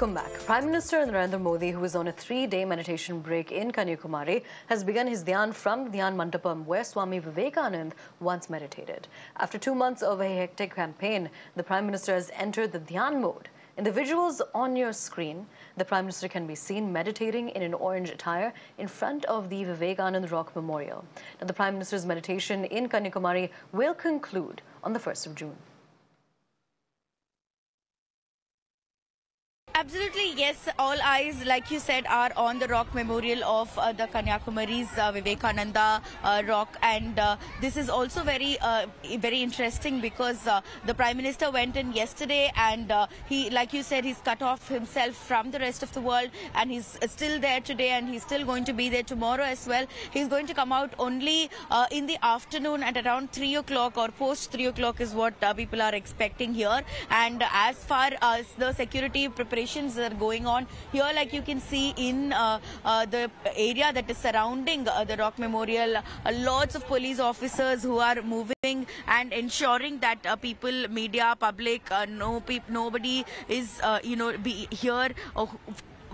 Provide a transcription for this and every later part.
Welcome back. Prime Minister Narendra Modi, who is on a three-day meditation break in Kanyakumari, has begun his dhyan from Dhyan Mandapam, where Swami Vivekanand once meditated. After two months of a hectic campaign, the Prime Minister has entered the dhyan mode. In the visuals on your screen, the Prime Minister can be seen meditating in an orange attire in front of the Vivekanand Rock Memorial. Now, the Prime Minister's meditation in Kanyakumari will conclude on the 1st of June. Absolutely, yes. All eyes, like you said, are on the rock memorial of uh, the Kanyakumari's uh, Vivekananda uh, rock, and uh, this is also very, uh, very interesting because uh, the Prime Minister went in yesterday, and he, like you said, he's cut off himself from the rest of the world, and he's still there today, and he's still going to be there tomorrow as well. He's going to come out only in the afternoon at around three o'clock or post three o'clock is what people are expecting here. And as far as the security preparation operations are going on here like you can see in uh, uh, the area that is surrounding uh, the rock memorial lots of police officers who are moving and ensuring that people media public no peop nobody is you know be here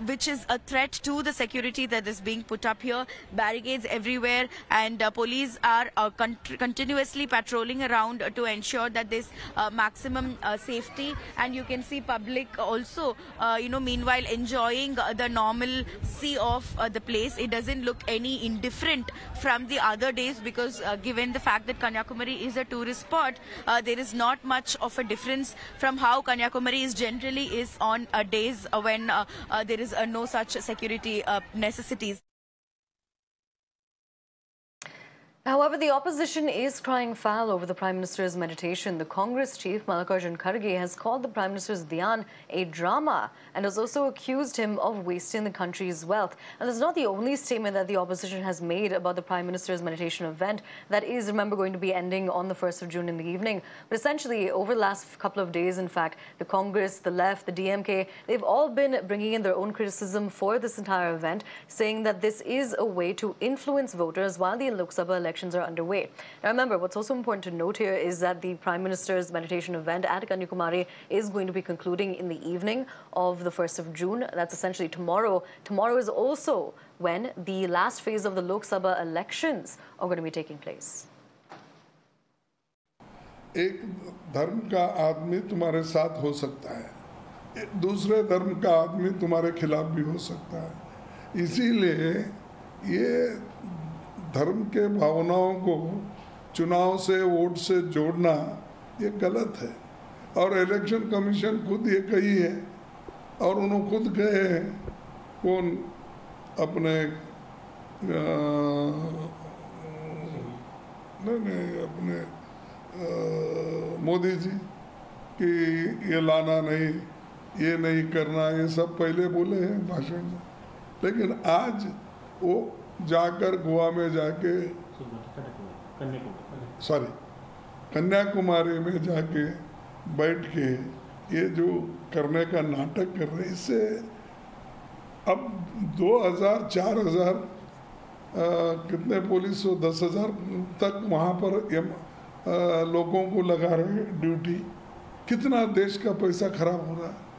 which is a threat to the security that is being put up here. Barricades everywhere, and uh, police are uh, con continuously patrolling around to ensure that there's uh, maximum uh, safety. And you can see public also, uh, you know, meanwhile enjoying the normalcy of the place. It doesn't look any indifferent from the other days because given the fact that Kanyakumari is a tourist spot, there is not much of a difference from how Kanyakumari is generally is on days when there is no such security uh, necessities. However, the opposition is crying foul over the Prime Minister's meditation. The Congress chief, Mallikarjun Kharge, has called the Prime Minister's dhyan a drama and has also accused him of wasting the country's wealth. And that's not the only statement that the opposition has made about the Prime Minister's meditation event that is, remember, going to be ending on the 1st of June in the evening. But essentially, over the last couple of days, in fact, the Congress, the left, the DMK, they've all been bringing in their own criticism for this entire event, saying that this is a way to influence voters while the Lok Sabha election elections are underway. Now remember, what's also important to note here is that the Prime Minister's meditation event at Kanyakumari is going to be concluding in the evening of the 1st of June. That's essentially tomorrow. Tomorrow is also when the last phase of the Lok Sabha elections are going to be taking place. एक धर्म का आदमी तुम्हारे साथ हो सकता है दूसरे धर्म का आदमी तुम्हारे खिलाफ भी हो सकता है इसीलिए ये धर्म के भावनाओं को चुनाव से, वोट से जोड़ना ये गलत है। और इलेक्शन कमीशन खुद ये कही है और उन्होंने खुद कहे हैं, कौन अपने नहीं नहीं, अपने मोदी जी कि ये लाना नहीं, ये नहीं करना, ये सब पहले बोले हैं भाषण में। लेकिन आज वो जाकर गोवा में जाके सॉरी कन्याकुमारी में जाके बैठ के ये जो करने का नाटक कर रहे इससे अब दो हज़ार चार हज़ार कितने पुलिस हो दस हज़ार तक वहाँ पर एम, आ, लोगों को लगा रहे ड्यूटी। कितना देश का पैसा खराब हो रहा है।